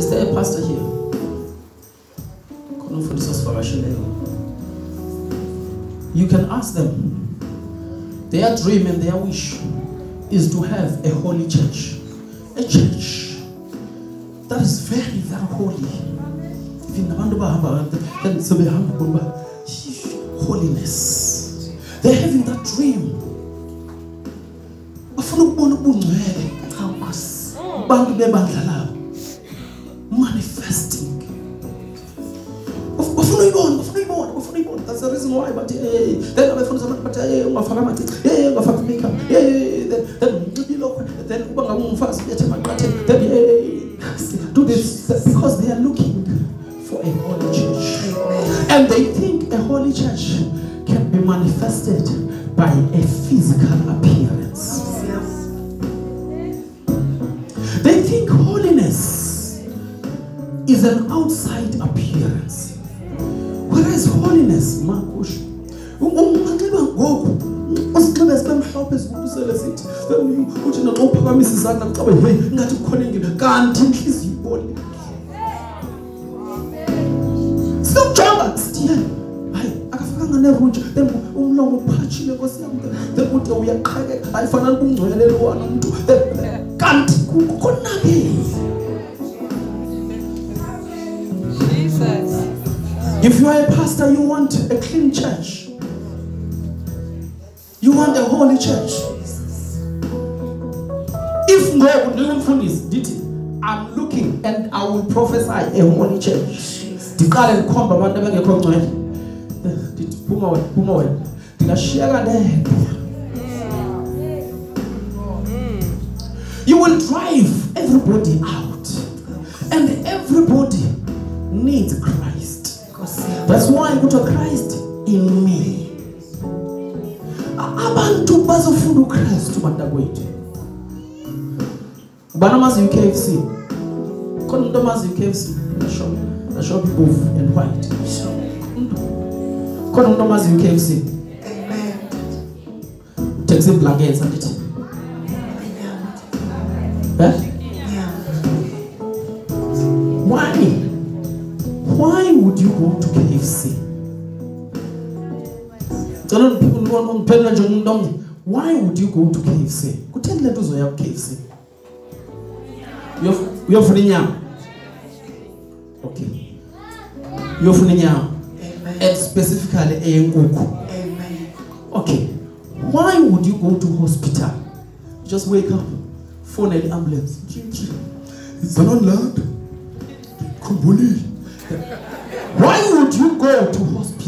is there a pastor here? Khona umfundisi osivakasheleyo you can ask them. Their dream and their wish is to have a holy church. A church that is very very holy. Even abantu bahamba then sebehamba kuba holiness. They're having that dream. Bafuna ukubona ubungcwele. Abantu bebandla labo manifesting that's the reason why but hey then abafundisa abantu bathi hey ungafaka amacici hey ungafaka makeup hey then then unxibe lokho then uba ngabe ungumfazi uyethe maqatheni then hey do this because they are looking for a holy church and they think a holy church can be manifested by a physical appearance They think is an outside appearance. Whereas holiness makusho unganxiba ngoku usinxibe sibe mhlophe sibukisele sithi hmm, uthi naxa uphakamisa izandla ucabe heyi ingathi kukhona engene kanti intliziyo iboli sinomjonga sithiyeni hayi akafakanga nerutsha then umlomo uphatshile nkosiyam then ude uyaqhekeka hayi fanele kumngcwelele wona mntu. If you are a pastor, you want a clean church. You want a holy church. If ngoku ndingumfundisi ndithi I'm looking and I will prophesy a holy church. Ndiqale ndikhomba abantu abengekho ngcwele. Ndithi phuma wena, phuma wena. You will drive everybody out. And everybody needs Christ. That's why kuthiwa Christ in me. Abantu bazofunda uKristu bantakwethu. Ubani amazi UKFC? Khona umuntu amazi UKFC? Show. Show people and white. Khona umuntu amazi UKFC? Amen. Taxi blankets andithi. Eh? Would you go to KFC? Cela ngiphendula nje umuntu omnye. Why would you go to KFC? Kutheni lento uzoya ku KFC? Uyof- Uyofuna inyama? Okay. Uyofuna inyama Amen. and specifically eyenkukhu. Amen. Okay. Why would you go to hospital? Just wake up, phone an ambulance. It's an land. Khumbulile. Why would you go to hospital?